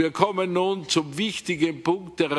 Wir kommen nun zum wichtigen Punkt der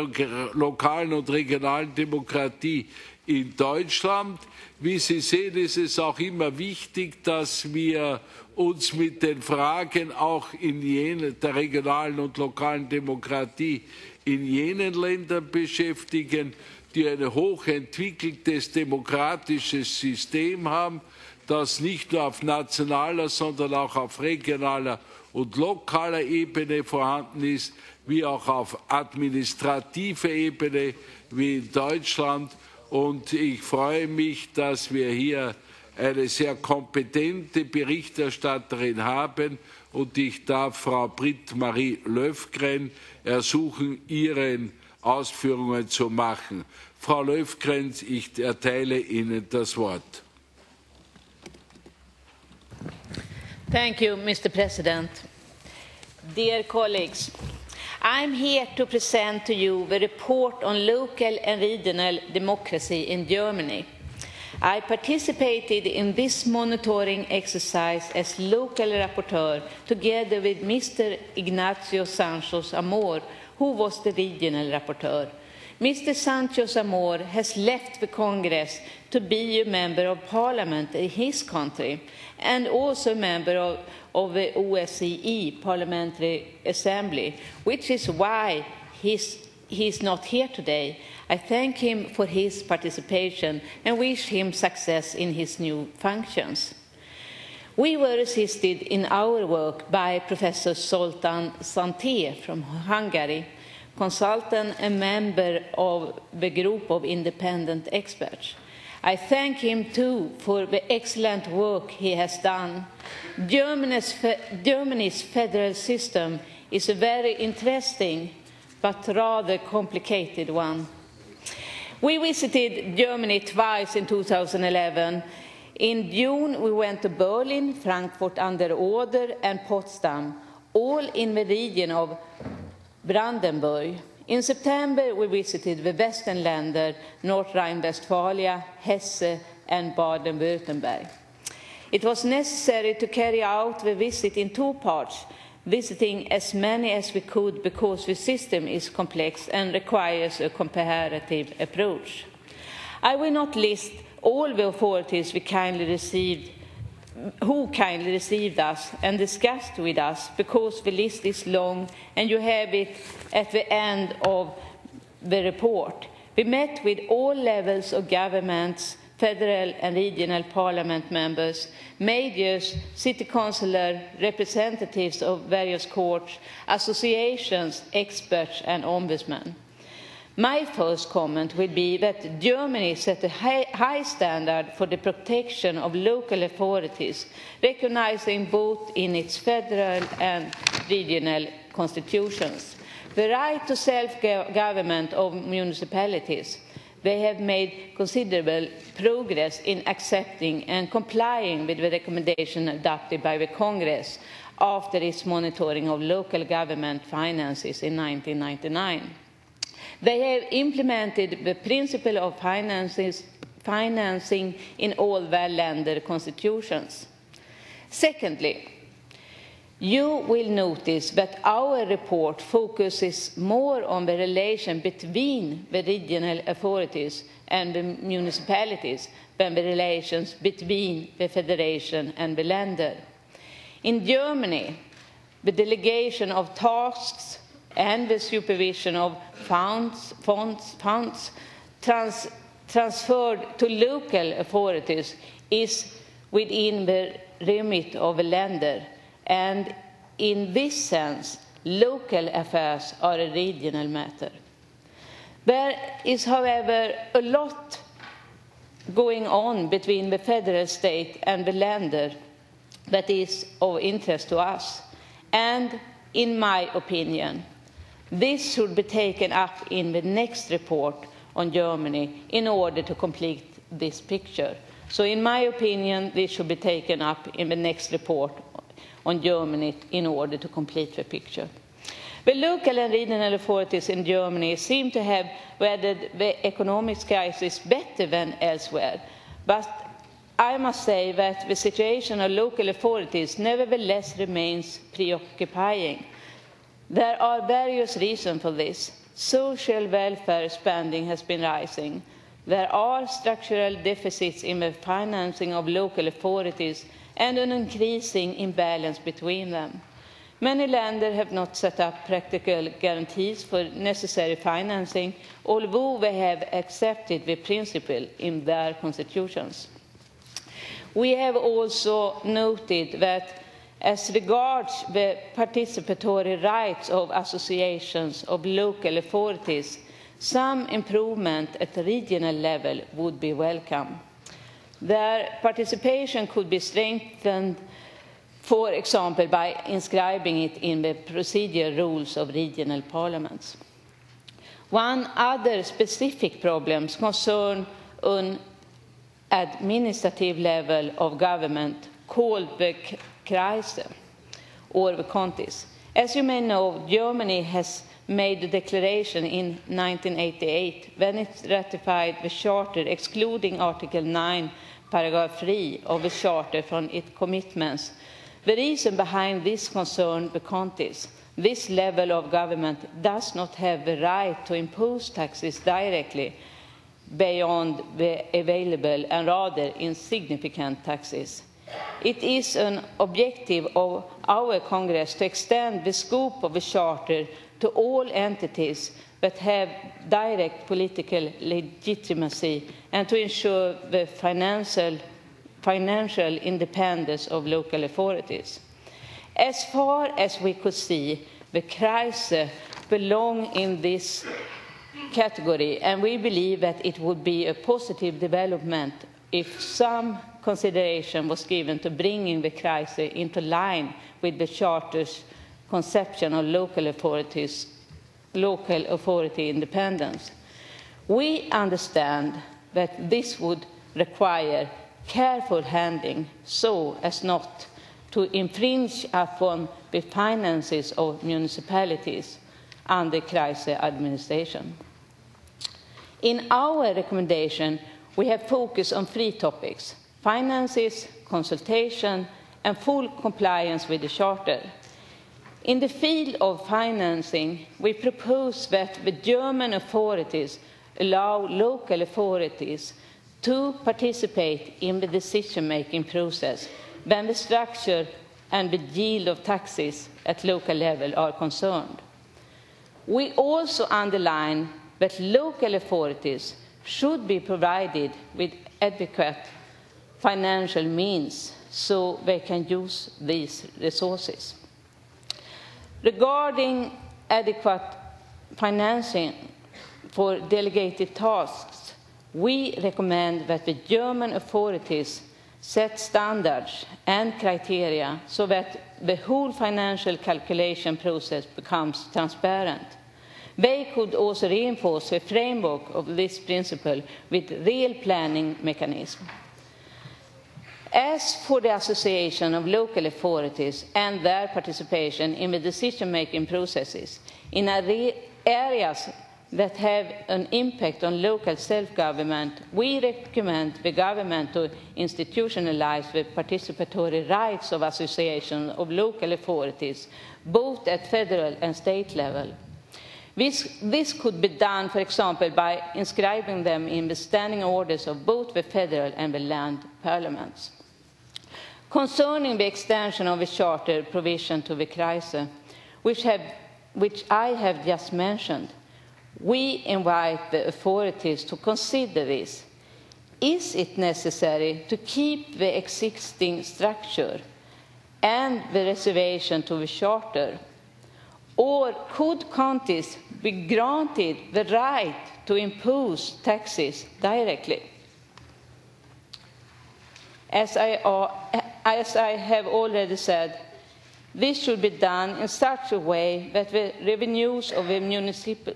lokalen und regionalen Demokratie in Deutschland. Wie Sie sehen, ist es auch immer wichtig, dass wir uns mit den Fragen auch in jene, der regionalen und lokalen Demokratie in jenen Ländern beschäftigen, die ein hochentwickeltes demokratisches System haben, das nicht nur auf nationaler, sondern auch auf regionaler und lokaler Ebene vorhanden ist, wie auch auf administrativer Ebene wie in Deutschland. Und ich freue mich, dass wir hier eine sehr kompetente Berichterstatterin haben und ich darf Frau Britt-Marie Löfgren ersuchen, ihren Ausführungen zu machen. Frau Löfgren, ich erteile Ihnen das Wort. Thank you, Mr. President. Dear colleagues, I'm here to present to you the report on local and regional democracy in Germany. I participated in this monitoring exercise as local rapporteur together with Mr. Ignacio Sanchez Amor, who was the regional rapporteur. Mr. Sanchez Amor has left the Congress to be a member of parliament in his country and also a member of, of the OSCE Parliamentary Assembly, which is why he's, he's not here today. I thank him for his participation and wish him success in his new functions. We were assisted in our work by Professor Soltan Santé from Hungary, consultant and member of the group of independent experts. I thank him too for the excellent work he has done. Germany's, Germany's federal system is a very interesting but rather complicated one. We visited Germany twice in 2011. In June, we went to Berlin, Frankfurt an der Oder, and Potsdam, all in the region of Brandenburg. In September, we visited the Western Länder, North Rhine-Westphalia, Hesse, and Baden-Württemberg. It was necessary to carry out the visit in two parts, visiting as many as we could because the system is complex and requires a comparative approach. I will not list all the authorities we kindly received who kindly received us and discussed with us because the list is long and you have it at the end of the report. We met with all levels of governments, federal and regional parliament members, mayors, city councillor, representatives of various courts, associations, experts, and ombudsmen. My first comment will be that Germany set a high, high, standard for the protection of local authorities, recognizing both in its federal and regional constitutions the right to self-government of municipalities. They have made considerable progress in accepting and complying with the recommendation adopted by the Congress after its monitoring of local government finances in 1999. They have implemented the principle of financing in all their länder constitutions. Secondly, you will notice that our report focuses more on the relation between the regional authorities and the municipalities than the relations between the federation and the länder. In Germany, the delegation of tasks and the supervision of funds, funds, funds trans, transferred to local authorities is within the remit of a lender. And in this sense, local affairs are a regional matter. There is, however, a lot going on between the federal state and the lender that is of interest to us. And in my opinion, this should be taken up in the next report on Germany in order to complete this picture. So, in my opinion, this should be taken up in the next report on Germany in order to complete the picture. The local and regional authorities in Germany seem to have weathered the economic crisis better than elsewhere, but I must say that the situation of local authorities nevertheless remains preoccupying. There are various reasons for this. Social welfare spending has been rising. There are structural deficits in the financing of local authorities and an increasing imbalance between them. Many lenders have not set up practical guarantees for necessary financing, although they have accepted the principle in their constitutions. We have also noted that as regards the participatory rights of associations of local authorities, some improvement at the regional level would be welcome. Their participation could be strengthened, for example, by inscribing it in the procedure rules of regional parliaments. One other specific problem concerns an administrative level of government called the Kreise or the counties. As you may know, Germany has made a declaration in 1988 when it ratified the Charter, excluding Article 9, paragraph 3 of the Charter from its commitments. The reason behind this concern the counties. This level of government does not have the right to impose taxes directly beyond the available and rather insignificant taxes. It is an objective of our Congress to extend the scope of the Charter to all entities that have direct political legitimacy and to ensure the financial, financial independence of local authorities. As far as we could see, the Kreise belong in this category, and we believe that it would be a positive development if some consideration was given to bringing the crisis into line with the Charter's conception of local authorities, local authority independence. We understand that this would require careful handling so as not to infringe upon the finances of municipalities under crisis administration. In our recommendation, we have focused on three topics finances, consultation, and full compliance with the Charter. In the field of financing, we propose that the German authorities allow local authorities to participate in the decision making process when the structure and the yield of taxes at local level are concerned. We also underline that local authorities should be provided with adequate financial means so they can use these resources. Regarding adequate financing for delegated tasks, we recommend that the German authorities set standards and criteria so that the whole financial calculation process becomes transparent. They could also reinforce the framework of this principle with real planning mechanism. As for the association of local authorities and their participation in the decision-making processes in areas that have an impact on local self-government, we recommend the government to institutionalize the participatory rights of association of local authorities, both at federal and state level. This, this could be done, for example, by inscribing them in the standing orders of both the federal and the land parliaments. Concerning the extension of the charter provision to the crisis, which, have, which I have just mentioned, we invite the authorities to consider this. Is it necessary to keep the existing structure and the reservation to the charter? Or could counties be granted the right to impose taxes directly? As I, as I have already said, this should be done in such a way that the revenues of the municip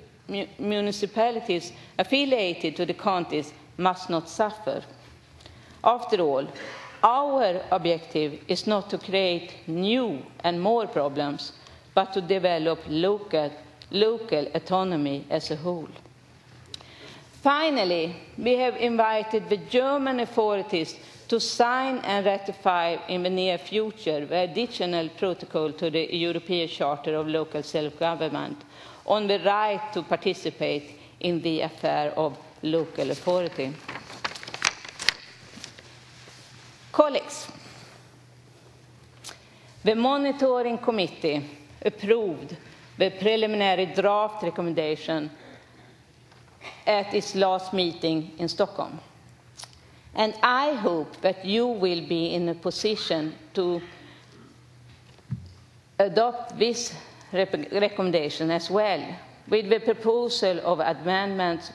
municipalities affiliated to the counties must not suffer. After all, our objective is not to create new and more problems, but to develop local, local autonomy as a whole. Finally, we have invited the German authorities to sign and ratify in the near future the additional protocol to the European Charter of Local Self-Government on the right to participate in the affair of local authority. Colleagues, the Monitoring Committee approved the preliminary draft recommendation at its last meeting in Stockholm. And I hope that you will be in a position to adopt this recommendation as well, with the proposal of amendments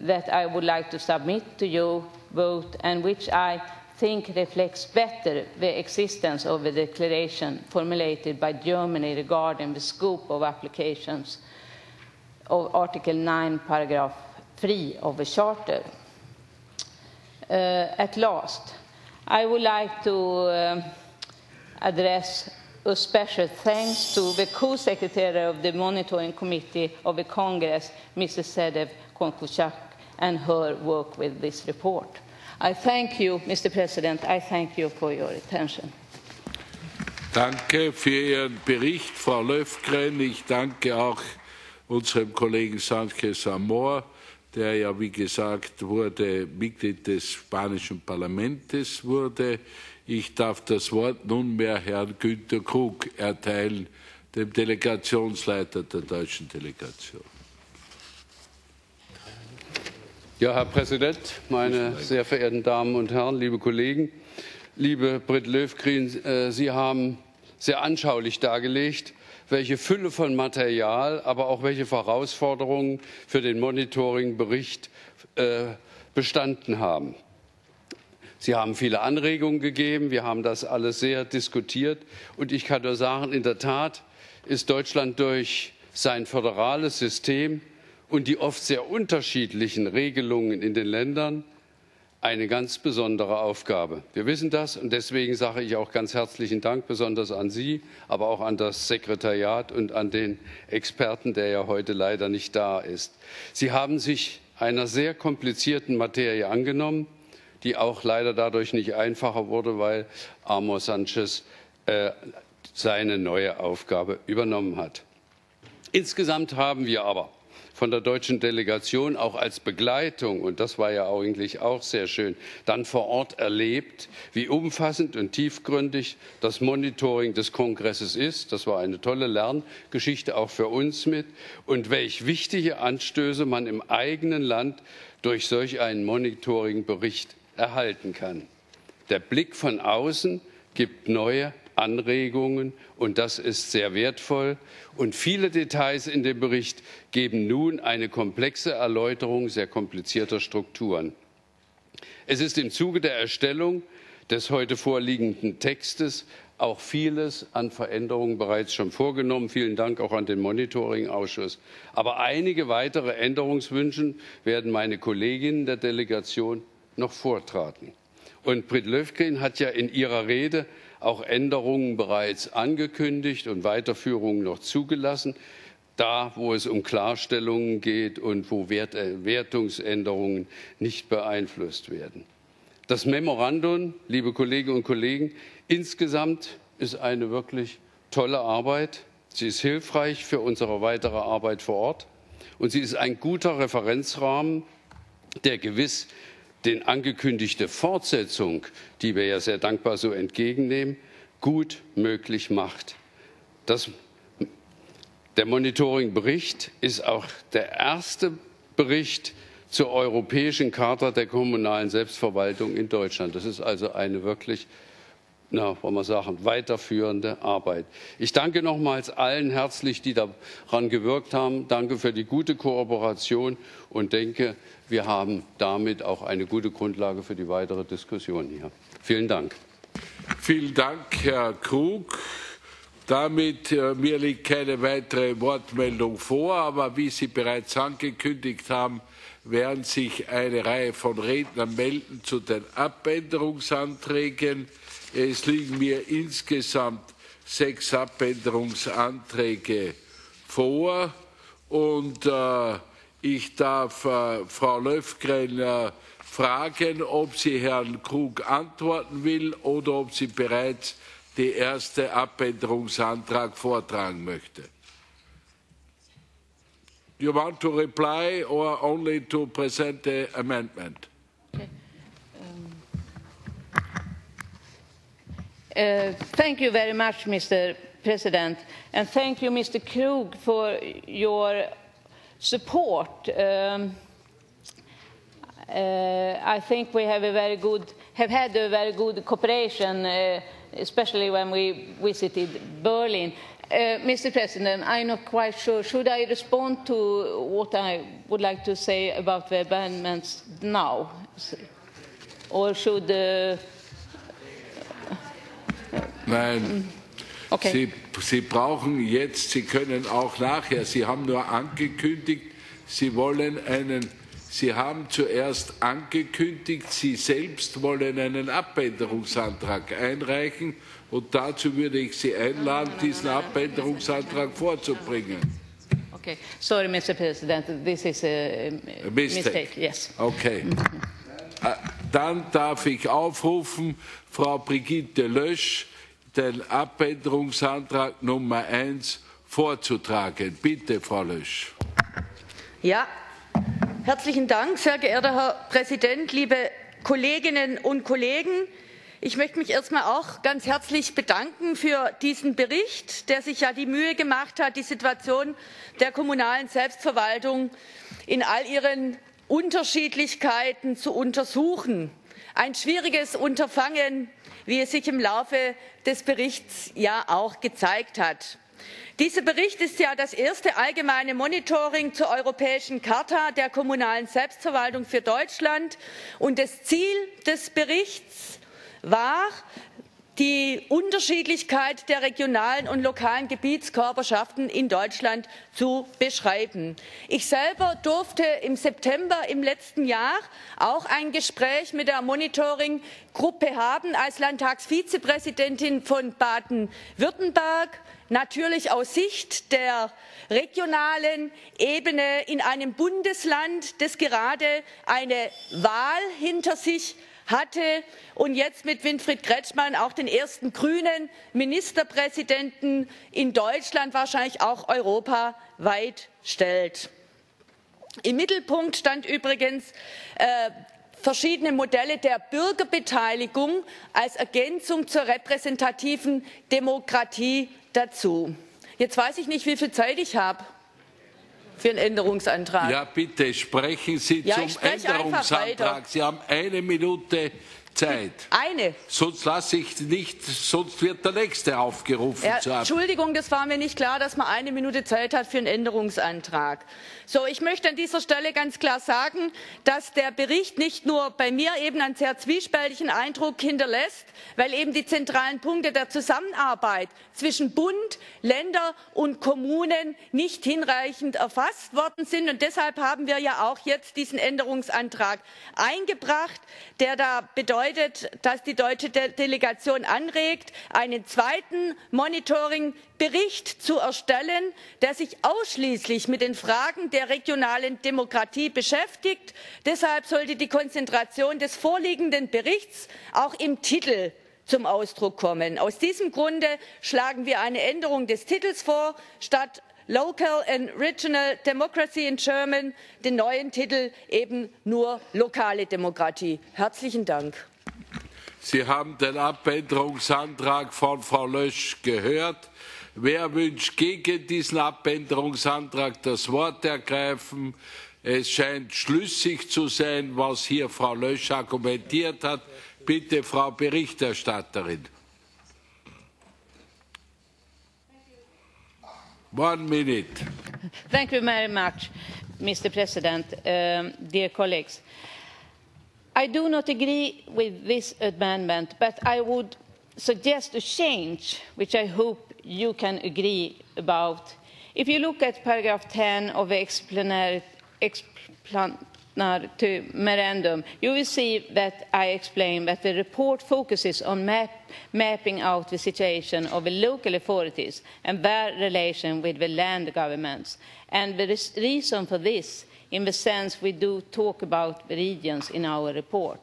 that I would like to submit to you vote and which I think reflects better the existence of the declaration formulated by Germany regarding the scope of applications of Article 9, paragraph 3 of the Charter. Uh, at last, I would like to uh, address a special thanks to the co-secretary of the Monitoring Committee of the Congress, Mrs. Sedev Konkuchak, and her work with this report. I thank you, Mr. President. I thank you for your attention. Danke für Ihren Bericht, Frau Löfgren. Ich danke auch unserem Kollegen Sanchez Amor, der ja, wie gesagt, wurde Mitglied des spanischen Parlaments wurde. Ich darf das Wort nunmehr Herrn Günter Krug erteilen, dem Delegationsleiter der deutschen Delegation. Ja, Herr Präsident, meine sehr verehrten Damen und Herren, liebe Kollegen, liebe Britt Löfgren, äh, Sie haben sehr anschaulich dargelegt, welche Fülle von Material, aber auch welche Herausforderungen für den Monitoring-Bericht äh, bestanden haben. Sie haben viele Anregungen gegeben, wir haben das alles sehr diskutiert und ich kann nur sagen, in der Tat ist Deutschland durch sein föderales System und die oft sehr unterschiedlichen Regelungen in den Ländern eine ganz besondere Aufgabe. Wir wissen das und deswegen sage ich auch ganz herzlichen Dank besonders an Sie, aber auch an das Sekretariat und an den Experten, der ja heute leider nicht da ist. Sie haben sich einer sehr komplizierten Materie angenommen, die auch leider dadurch nicht einfacher wurde, weil Amor Sanchez äh, seine neue Aufgabe übernommen hat. Insgesamt haben wir aber von der deutschen Delegation auch als Begleitung, und das war ja eigentlich auch sehr schön, dann vor Ort erlebt, wie umfassend und tiefgründig das Monitoring des Kongresses ist. Das war eine tolle Lerngeschichte auch für uns mit und welch wichtige Anstöße man im eigenen Land durch solch einen Monitoringbericht erhalten kann. Der Blick von außen gibt neue Anregungen und das ist sehr wertvoll. Und viele Details in dem Bericht geben nun eine komplexe Erläuterung sehr komplizierter Strukturen. Es ist im Zuge der Erstellung des heute vorliegenden Textes auch vieles an Veränderungen bereits schon vorgenommen. Vielen Dank auch an den Monitoring-Ausschuss. Aber einige weitere Änderungswünsche werden meine Kolleginnen der Delegation noch vortragen. Und Britt Löfgren hat ja in ihrer Rede auch Änderungen bereits angekündigt und Weiterführungen noch zugelassen, da wo es um Klarstellungen geht und wo Wert, äh, Wertungsänderungen nicht beeinflusst werden. Das Memorandum, liebe Kolleginnen und Kollegen, insgesamt ist eine wirklich tolle Arbeit. Sie ist hilfreich für unsere weitere Arbeit vor Ort und sie ist ein guter Referenzrahmen, der gewiss den angekündigte Fortsetzung, die wir ja sehr dankbar so entgegennehmen, gut möglich macht. Das, der Monitoring-Bericht ist auch der erste Bericht zur Europäischen Charta der kommunalen Selbstverwaltung in Deutschland. Das ist also eine wirklich na, wollen wir sagen, weiterführende Arbeit. Ich danke nochmals allen herzlich, die daran gewirkt haben. Danke für die gute Kooperation und denke, wir haben damit auch eine gute Grundlage für die weitere Diskussion hier. Vielen Dank. Vielen Dank, Herr Krug. Damit äh, mir liegt keine weitere Wortmeldung vor, aber wie Sie bereits angekündigt haben, werden sich eine Reihe von Rednern melden zu den Abänderungsanträgen. Es liegen mir insgesamt sechs Abänderungsanträge vor und äh, Ich darf äh, Frau Löfgren äh, fragen, ob sie Herrn Krug antworten will oder ob sie bereits den ersten Abänderungsantrag vortragen möchte. You want to reply or only to present the amendment? Uh, thank you very much, Mr. President, and thank you, Mr. Krug, for your support. Um, uh, I think we have a very good, have had a very good cooperation, uh, especially when we visited Berlin. Uh, Mr. President, I'm not quite sure. Should I respond to what I would like to say about the amendments now? Or should... Uh, Nein. Okay. Sie, Sie brauchen jetzt, Sie können auch nachher, Sie haben nur angekündigt, Sie wollen einen Sie haben zuerst angekündigt, Sie selbst wollen einen Abänderungsantrag einreichen und dazu würde ich Sie einladen, diesen Abänderungsantrag vorzubringen. Okay, sorry, Mr. President, this is a, mistake. mistake. Yes. Okay. Äh, dann darf ich aufrufen, Frau Brigitte Lösch, den Abänderungsantrag Nummer 1 vorzutragen. Bitte, Frau Lösch. Ja, Herzlichen Dank, sehr geehrter Herr Präsident, liebe Kolleginnen und Kollegen. Ich möchte mich erstmal auch ganz herzlich bedanken für diesen Bericht, der sich ja die Mühe gemacht hat, die Situation der kommunalen Selbstverwaltung in all ihren Unterschiedlichkeiten zu untersuchen. Ein schwieriges Unterfangen, wie es sich im Laufe des Berichts ja auch gezeigt hat. Dieser Bericht ist ja das erste allgemeine Monitoring zur Europäischen Charta der kommunalen Selbstverwaltung für Deutschland. Und das Ziel des Berichts war, die Unterschiedlichkeit der regionalen und lokalen Gebietskörperschaften in Deutschland zu beschreiben. Ich selber durfte im September im letzten Jahr auch ein Gespräch mit der Monitoring-Gruppe haben als Landtagsvizepräsidentin von Baden-Württemberg natürlich aus Sicht der regionalen Ebene in einem Bundesland, das gerade eine Wahl hinter sich hatte und jetzt mit Winfried Kretschmann auch den ersten grünen Ministerpräsidenten in Deutschland, wahrscheinlich auch europaweit stellt. Im Mittelpunkt stand übrigens äh, verschiedene Modelle der Bürgerbeteiligung als Ergänzung zur repräsentativen Demokratie dazu. Jetzt weiß ich nicht, wie viel Zeit ich habe für einen Änderungsantrag. Ja, bitte sprechen Sie ja, zum Änderungsantrag. Sie haben eine Minute Zeit. Eine. Sonst lasse ich nicht, sonst wird der nächste aufgerufen. Ja, Entschuldigung, das war mir nicht klar, dass man eine Minute Zeit hat für einen Änderungsantrag. So, ich möchte an dieser Stelle ganz klar sagen, dass der Bericht nicht nur bei mir eben einen sehr zwiespältigen Eindruck hinterlässt, weil eben die zentralen Punkte der Zusammenarbeit zwischen Bund, Länder und Kommunen nicht hinreichend erfasst worden sind. Und deshalb haben wir ja auch jetzt diesen Änderungsantrag eingebracht, der da bedeutet, dass die deutsche Delegation anregt, einen zweiten Monitoring Bericht zu erstellen, der sich ausschließlich mit den Fragen der regionalen Demokratie beschäftigt. Deshalb sollte die Konzentration des vorliegenden Berichts auch im Titel zum Ausdruck kommen. Aus diesem Grunde schlagen wir eine Änderung des Titels vor, statt Local and Regional Democracy in German den neuen Titel eben nur lokale Demokratie. Herzlichen Dank. Sie haben den Abänderungsantrag von Frau Lösch gehört. Wer wünscht gegen diesen Abänderungsantrag das Wort ergreifen? Es scheint schlüssig zu sein, was hier Frau Lösch argumentiert hat. Bitte, Frau Berichterstatterin. One minute. Thank you very much, Mr. President, um, dear colleagues. I do not agree with this amendment, but I would suggest a change, which I hope you can agree about. If you look at paragraph 10 of the explanatory, explan, memorandum, you will see that I explain that the report focuses on map, mapping out the situation of the local authorities and their relation with the land governments. And the reason for this, in the sense we do talk about the regions in our report.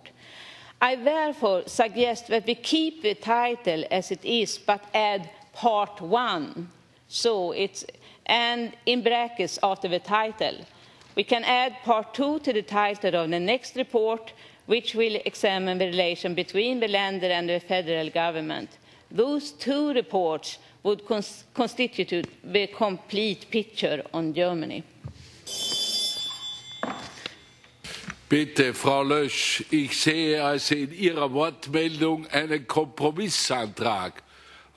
I therefore suggest that we keep the title as it is, but add part one. So it's, and in brackets after the title. We can add part two to the title of the next report, which will examine the relation between the lender and the federal government. Those two reports would cons constitute the complete picture on Germany. Bitte, Frau Lösch, ich sehe also in Ihrer Wortmeldung einen Kompromissantrag,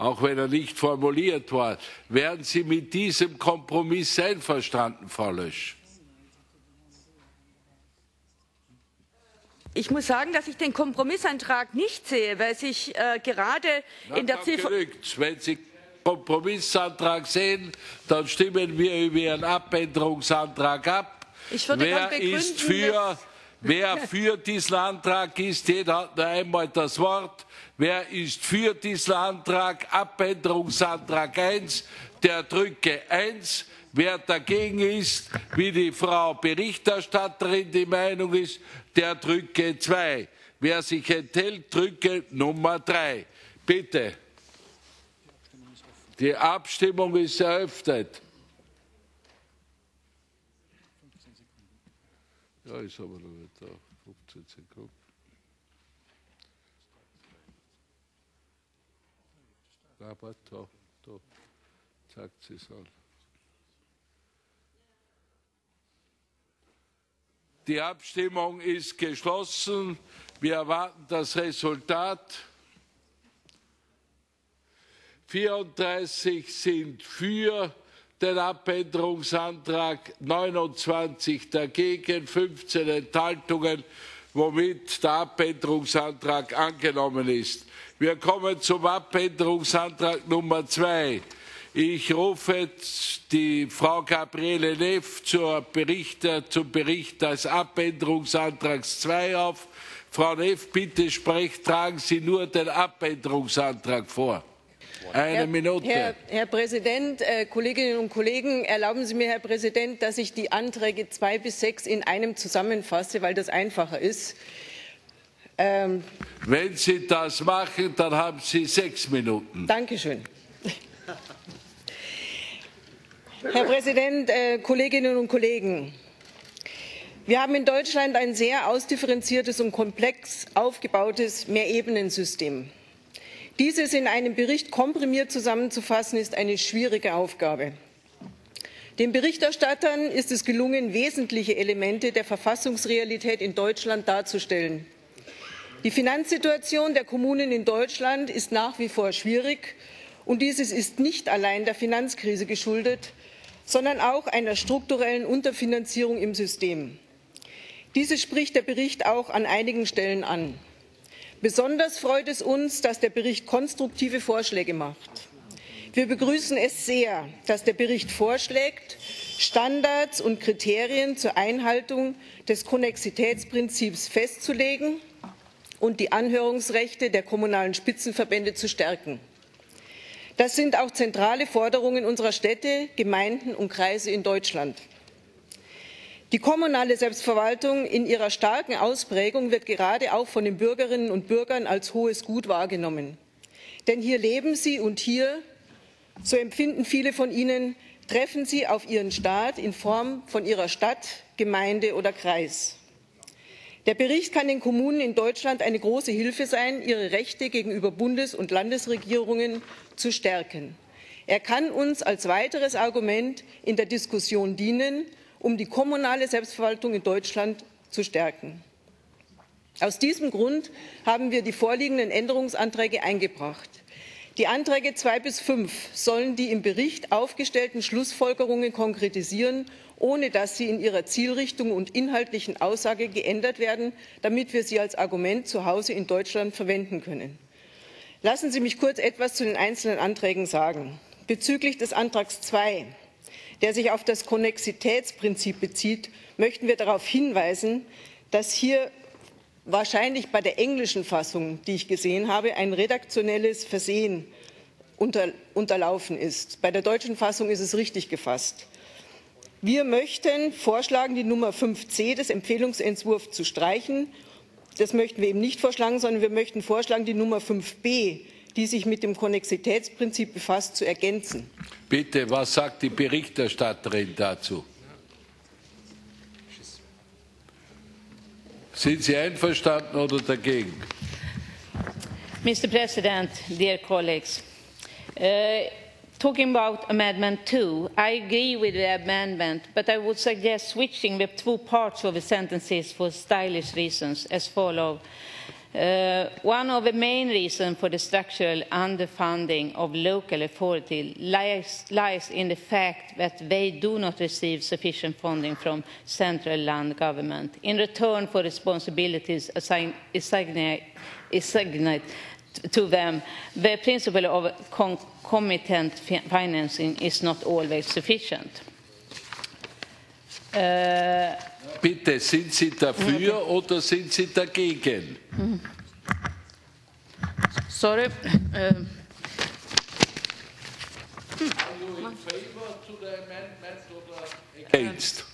auch wenn er nicht formuliert war. Wären Sie mit diesem Kompromiss einverstanden, Frau Lösch? Ich muss sagen, dass ich den Kompromissantrag nicht sehe, weil sich äh, gerade Na, in der Ziffer. Wenn Sie den Kompromissantrag sehen, dann stimmen wir über Ihren Abänderungsantrag ab. Ich würde wer begründen, ist für, wer für diesen Antrag ist, jeder hat nur einmal das Wort. Wer ist für diesen Antrag, Abänderungsantrag 1, der drücke 1. Wer dagegen ist, wie die Frau Berichterstatterin die Meinung ist, der drücke 2. Wer sich enthält, drücke Nummer 3. Bitte. Die Abstimmung ist eröffnet. Ja, ist aber noch nicht da. 15 Sekunden. Aber da, da zeigt sie es an. Die Abstimmung ist geschlossen. Wir erwarten das Resultat. 34 sind für den Abänderungsantrag, 29 dagegen, 15 Enthaltungen, womit der Abänderungsantrag angenommen ist. Wir kommen zum Abänderungsantrag Nummer 2. Ich rufe die Frau Gabriele Neff Bericht, zum Bericht des Abänderungsantrags 2 auf. Frau Neff, bitte sprecht, tragen Sie nur den Abänderungsantrag vor. Eine Herr, Minute. Herr, Herr Präsident, äh, Kolleginnen und Kollegen, erlauben Sie mir, Herr Präsident, dass ich die Anträge 2 bis 6 in einem zusammenfasse, weil das einfacher ist. Ähm, Wenn Sie das machen, dann haben Sie sechs Minuten. Dankeschön. Herr Präsident, äh, Kolleginnen und Kollegen! Wir haben in Deutschland ein sehr ausdifferenziertes und komplex aufgebautes Mehrebenensystem. Dieses in einem Bericht komprimiert zusammenzufassen, ist eine schwierige Aufgabe. Den Berichterstattern ist es gelungen, wesentliche Elemente der Verfassungsrealität in Deutschland darzustellen. Die Finanzsituation der Kommunen in Deutschland ist nach wie vor schwierig, und dieses ist nicht allein der Finanzkrise geschuldet, sondern auch einer strukturellen Unterfinanzierung im System. Dieses spricht der Bericht auch an einigen Stellen an. Besonders freut es uns, dass der Bericht konstruktive Vorschläge macht. Wir begrüßen es sehr, dass der Bericht vorschlägt, Standards und Kriterien zur Einhaltung des Konnexitätsprinzips festzulegen und die Anhörungsrechte der kommunalen Spitzenverbände zu stärken. Das sind auch zentrale Forderungen unserer Städte, Gemeinden und Kreise in Deutschland. Die kommunale Selbstverwaltung in ihrer starken Ausprägung wird gerade auch von den Bürgerinnen und Bürgern als hohes Gut wahrgenommen. Denn hier leben sie und hier, so empfinden viele von ihnen, treffen sie auf ihren Staat in Form von ihrer Stadt, Gemeinde oder Kreis. Der Bericht kann den Kommunen in Deutschland eine große Hilfe sein, ihre Rechte gegenüber Bundes- und Landesregierungen zu stärken. Er kann uns als weiteres Argument in der Diskussion dienen, um die kommunale Selbstverwaltung in Deutschland zu stärken. Aus diesem Grund haben wir die vorliegenden Änderungsanträge eingebracht. Die Anträge 2 bis 5 sollen die im Bericht aufgestellten Schlussfolgerungen konkretisieren ohne dass sie in ihrer Zielrichtung und inhaltlichen Aussage geändert werden, damit wir sie als Argument zu Hause in Deutschland verwenden können. Lassen Sie mich kurz etwas zu den einzelnen Anträgen sagen. Bezüglich des Antrags 2 der sich auf das Konnexitätsprinzip bezieht, möchten wir darauf hinweisen, dass hier wahrscheinlich bei der englischen Fassung, die ich gesehen habe, ein redaktionelles Versehen unter, unterlaufen ist. Bei der deutschen Fassung ist es richtig gefasst. Wir möchten vorschlagen, die Nummer 5c des Empfehlungsentwurfs zu streichen. Das möchten wir eben nicht vorschlagen, sondern wir möchten vorschlagen, die Nummer 5b, die sich mit dem Konnexitätsprinzip befasst, zu ergänzen. Bitte, was sagt die Berichterstatterin dazu? Sind Sie einverstanden oder dagegen? Mr. President, dear colleagues, uh, talking about Amendment 2, I agree with the amendment, but I would suggest switching the two parts of the sentences for stylish reasons as follows. Uh, one of the main reasons for the structural underfunding of local authority lies, lies, in the fact that they do not receive sufficient funding from central land government in return for responsibilities assigned, assigned, to them. The principle of concomitant financing is not always sufficient. Uh, Bitte, sind Sie dafür oder sind Sie dagegen? Sorry. Uh, Against.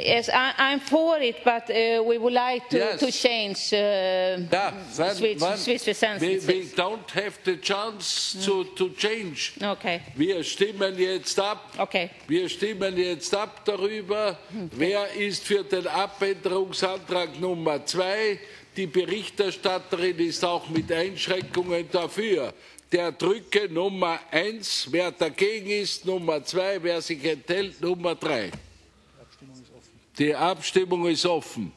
Yes, I, am for it, but uh, we would like to, yes. to change uh, yeah, then, switch, switch the we, we, don't have the chance mm. to, to change. Okay. Wir stimmen jetzt ab. Okay. Wir stimmen jetzt ab darüber, okay. wer ist für den Abänderungsantrag Nummer zwei. Die Berichterstatterin ist auch mit Einschränkungen dafür. Der drücke Nummer eins, wer dagegen ist, Nummer zwei, wer sich enthält, Nummer drei. Die Abstimmung ist offen.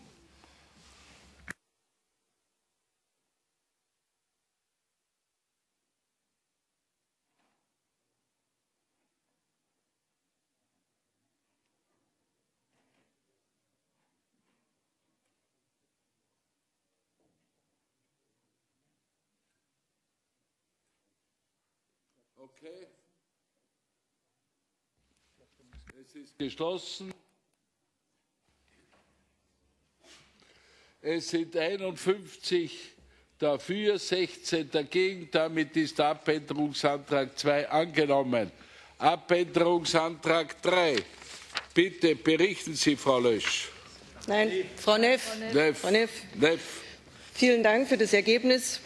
Okay. Es ist geschlossen. Es sind 51 dafür, 16 dagegen. Damit ist der Abänderungsantrag 2 angenommen. Abänderungsantrag 3. Bitte berichten Sie, Frau Lösch. Nein, Frau Neff. Neff. Frau Neff. Neff. Vielen Dank für das Ergebnis.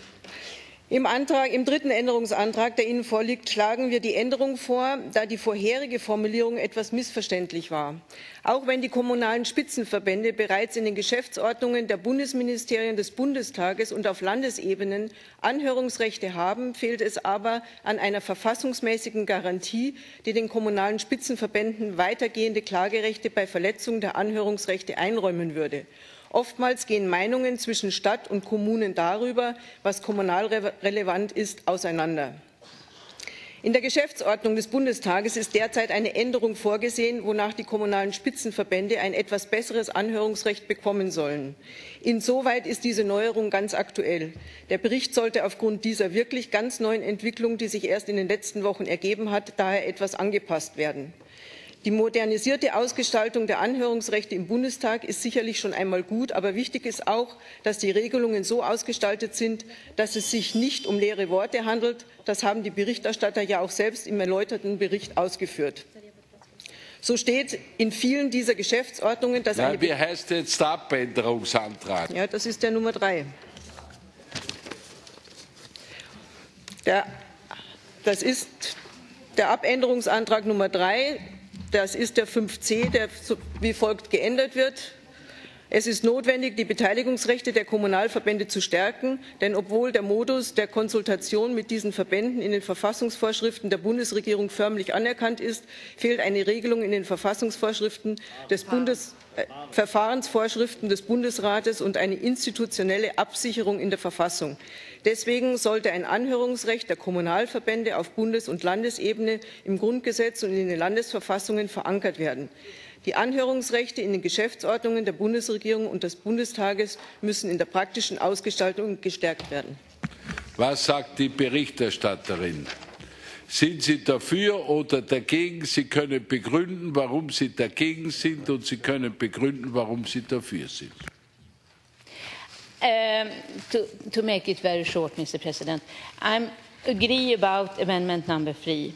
Im, Antrag, Im, dritten Änderungsantrag, der Ihnen vorliegt, schlagen wir die Änderung vor, da die vorherige Formulierung etwas missverständlich war. Auch wenn die kommunalen Spitzenverbände bereits in den Geschäftsordnungen der Bundesministerien des Bundestages und auf Landesebenen Anhörungsrechte haben, fehlt es aber an einer verfassungsmäßigen Garantie, die den kommunalen Spitzenverbänden weitergehende Klagerechte bei Verletzung der Anhörungsrechte einräumen würde. Oftmals gehen Meinungen zwischen Stadt und Kommunen darüber, was kommunal relevant ist, auseinander. In der Geschäftsordnung des Bundestages ist derzeit eine Änderung vorgesehen, wonach die kommunalen Spitzenverbände ein etwas besseres Anhörungsrecht bekommen sollen. Insoweit ist diese Neuerung ganz aktuell. Der Bericht sollte aufgrund dieser wirklich ganz neuen Entwicklung, die sich erst in den letzten Wochen ergeben hat, daher etwas angepasst werden. Die modernisierte Ausgestaltung der Anhörungsrechte im Bundestag ist sicherlich schon einmal gut, aber wichtig ist auch, dass die Regelungen so ausgestaltet sind, dass es sich nicht um leere Worte handelt. Das haben die Berichterstatter ja auch selbst im erläuterten Bericht ausgeführt. So steht in vielen dieser Geschäftsordnungen, dass Nein, wie heißt jetzt der Abänderungsantrag? Ja, das ist der Nummer drei. Der, das ist der Abänderungsantrag Nummer drei das ist der 5c, der wie folgt geändert wird. Es ist notwendig, die Beteiligungsrechte der Kommunalverbände zu stärken, denn obwohl der Modus der Konsultation mit diesen Verbänden in den Verfassungsvorschriften der Bundesregierung förmlich anerkannt ist, fehlt eine Regelung in den Verfassungsvorschriften des Bundes, äh, Verfahrensvorschriften des Bundesrates und eine institutionelle Absicherung in der Verfassung. Deswegen sollte ein Anhörungsrecht der Kommunalverbände auf Bundes- und Landesebene im Grundgesetz und in den Landesverfassungen verankert werden. Die Anhörungsrechte in den Geschäftsordnungen der Bundesregierung und des Bundestages müssen in der praktischen Ausgestaltung gestärkt werden. Was sagt die Berichterstatterin? Sind Sie dafür oder dagegen? Sie können begründen, warum Sie dagegen sind und Sie können begründen, warum Sie dafür sind. Um, to, to make it very short, Mr. President, I agree about amendment number three.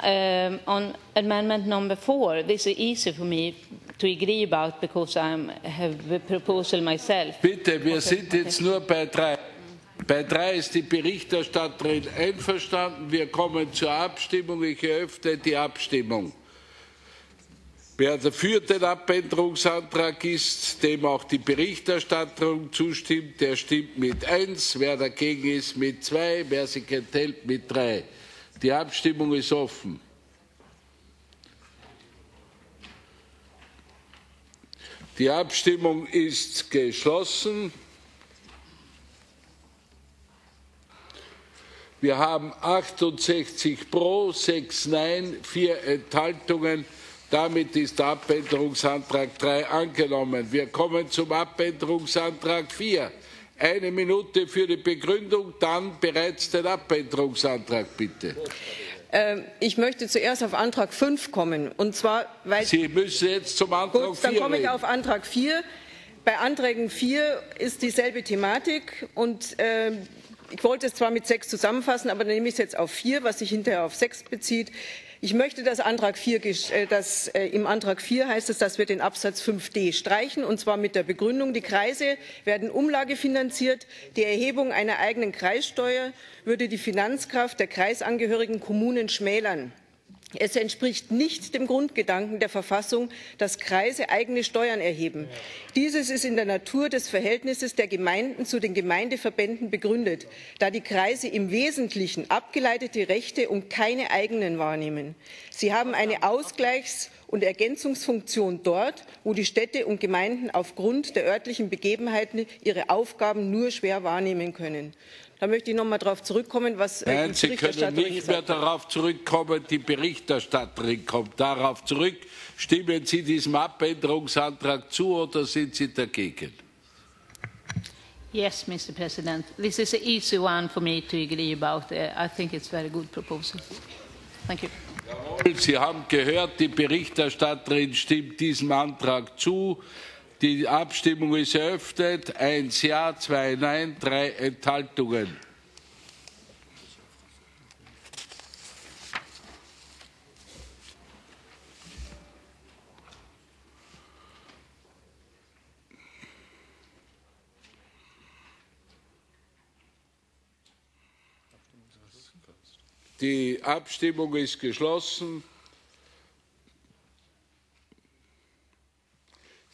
Um, on amendment number four, this is easy for me to agree about because I have a proposal myself. Bitte, wir Okay, sind jetzt nur bei drei. Bei drei ist die Berichterstatterin einverstanden. Wir kommen zur Abstimmung. Ich eröffne die Abstimmung. Wer dafür den Abänderungsantrag ist, dem auch die Berichterstatterin zustimmt, der stimmt mit 1. Wer dagegen ist, mit 2. Wer sich enthält, mit 3. Die Abstimmung ist offen. Die Abstimmung ist geschlossen. Wir haben 68 Pro, 6 Nein, 4 Enthaltungen. Damit ist der Abänderungsantrag 3 angenommen. Wir kommen zum Abänderungsantrag 4. Eine Minute für die Begründung, dann bereits den Abänderungsantrag, bitte. Ähm, Ich möchte zuerst auf Antrag 5 kommen. Und zwar, weil Sie müssen jetzt zum Antrag Gut, dann 4 komme ich reden. auf Antrag 4. Bei Anträgen 4 ist dieselbe Thematik und ähm, ich wollte es zwar mit 6 zusammenfassen, aber dann nehme ich es jetzt auf 4, was sich hinterher auf 6 bezieht. Ich möchte, dass, Antrag 4, gesch- äh, dass äh, im Antrag 4 heißt es, dass wir den Absatz 5d streichen, und zwar mit der Begründung, die Kreise werden umlagefinanziert. Die Erhebung einer eigenen Kreissteuer würde die Finanzkraft der kreisangehörigen Kommunen schmälern. Es entspricht nicht dem Grundgedanken der Verfassung, dass Kreise eigene Steuern erheben. Dieses ist in der Natur des Verhältnisses der Gemeinden zu den Gemeindeverbänden begründet, da die Kreise im Wesentlichen abgeleitete Rechte und keine eigenen wahrnehmen. Sie haben eine Ausgleichs- und Ergänzungsfunktion dort, wo die Städte und Gemeinden aufgrund der örtlichen Begebenheiten ihre Aufgaben nur schwer wahrnehmen können. Da möchte ich noch mal darauf zurückkommen, was äh, Nein, die Sie können nicht mehr darauf zurückkommen. Die Berichterstatterin kommt darauf zurück. Stimmen Sie diesem Abänderungsantrag zu oder sind Sie dagegen? Yes, Mr. President. This is an easy one for me to agree about. Uh, I think it's a very good proposal. Thank you. Sie haben gehört, die Berichterstatterin stimmt diesem Antrag zu. Die Abstimmung ist eröffnet. Eins Ja, zwei Nein, drei Enthaltungen. Die Abstimmung ist geschlossen.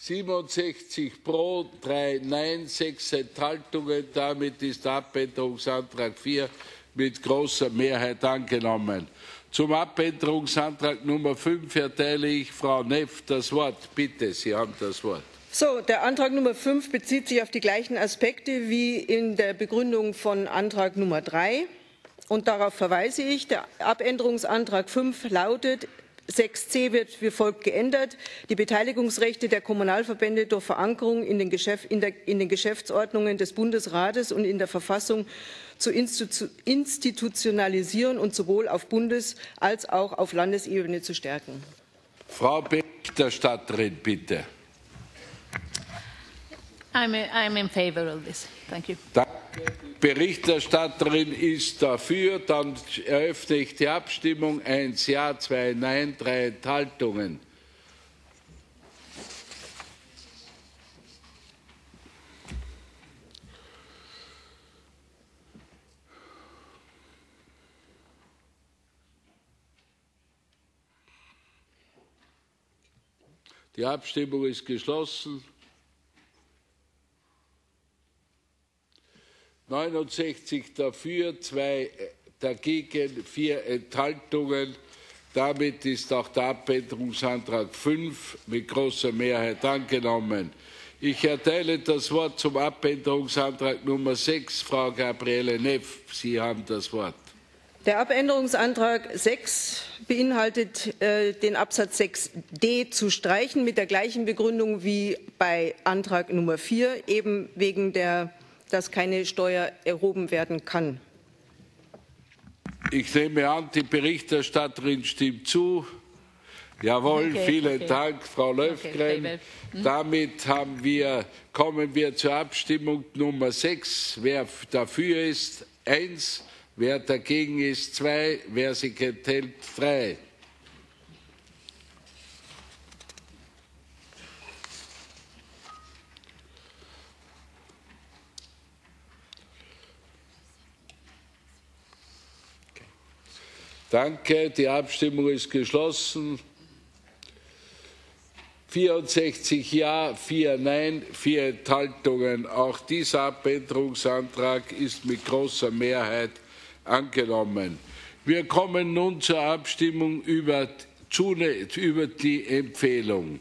67 pro, 3 Nein, 6 Enthaltungen. Damit ist der Abänderungsantrag 4 mit großer Mehrheit angenommen. Zum Abänderungsantrag Nummer 5 erteile ich Frau Neff das Wort. Bitte, Sie haben das Wort. So, der Antrag Nummer 5 bezieht sich auf die gleichen Aspekte wie in der Begründung von Antrag Nummer 3. Und darauf verweise ich. Der Abänderungsantrag 5 lautet, 6c wird wie folgt geändert. Die Beteiligungsrechte der Kommunalverbände durch Verankerung in den, Geschäft, in, der, in den Geschäftsordnungen des Bundesrates und in der Verfassung zu institu- institutionalisieren und sowohl auf Bundes- als auch auf Landesebene zu stärken. Frau Berichterstatterin, bitte. I'm, I'm in favor of this. Thank you. Danke. Berichterstatterin ist dafür. Dann eröffne ich die Abstimmung. Eins Ja, zwei Nein, drei Enthaltungen. Die Abstimmung ist geschlossen. 69 dafür, zwei dagegen, vier Enthaltungen. Damit ist auch der Abänderungsantrag 5 mit großer Mehrheit angenommen. Ich erteile das Wort zum Abänderungsantrag Nummer 6, Frau Gabriele Neff. Sie haben das Wort. Der Abänderungsantrag 6 beinhaltet, äh, den Absatz 6d zu streichen mit der gleichen Begründung wie bei Antrag Nummer 4, eben wegen der, dass keine Steuer erhoben werden kann. Ich nehme an, die Berichterstatterin stimmt zu. Jawohl, Okay, vielen okay. Dank, Frau Löfgren. Okay, Damit haben wir, kommen wir zur Abstimmung Nummer 6. Wer dafür ist, 1. Wer dagegen ist, 2. Wer sich enthält, 3. Danke, die Abstimmung ist geschlossen. 64 Ja, 4 Nein, 4 Enthaltungen. Auch dieser Abänderungsantrag ist mit großer Mehrheit angenommen. Wir kommen nun zur Abstimmung über, über die Empfehlung.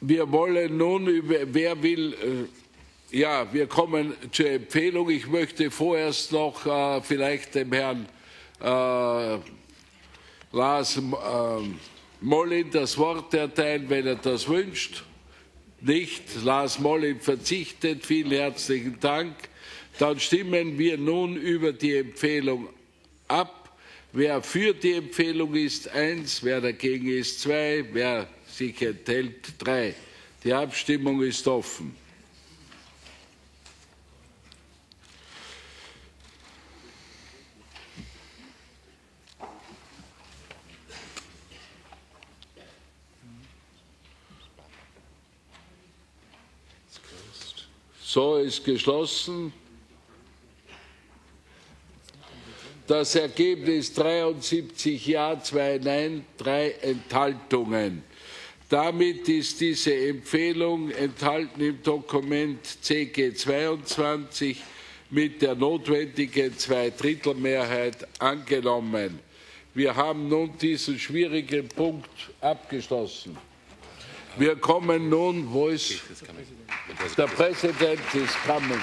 Wir wollen nun über, wer will, äh, ja, wir kommen zur Empfehlung. Ich möchte vorerst noch äh, vielleicht dem Herrn äh, Lars äh, Mollin das Wort erteilen, wenn er das wünscht. Nicht. Lars Mollin verzichtet. Vielen herzlichen Dank. Dann stimmen wir nun über die Empfehlung ab. Wer für die Empfehlung ist, eins. Wer dagegen ist, zwei. Wer sich enthält, drei. Die Abstimmung ist offen. So ist geschlossen. Das Ergebnis 73 Ja, 2 Nein, 3 Enthaltungen. Damit ist diese Empfehlung enthalten im Dokument CG 22 mit der notwendigen Zweidrittelmehrheit angenommen. Wir haben nun diesen schwierigen Punkt abgeschlossen. Wir kommen nun, wo ist der Präsident ist coming.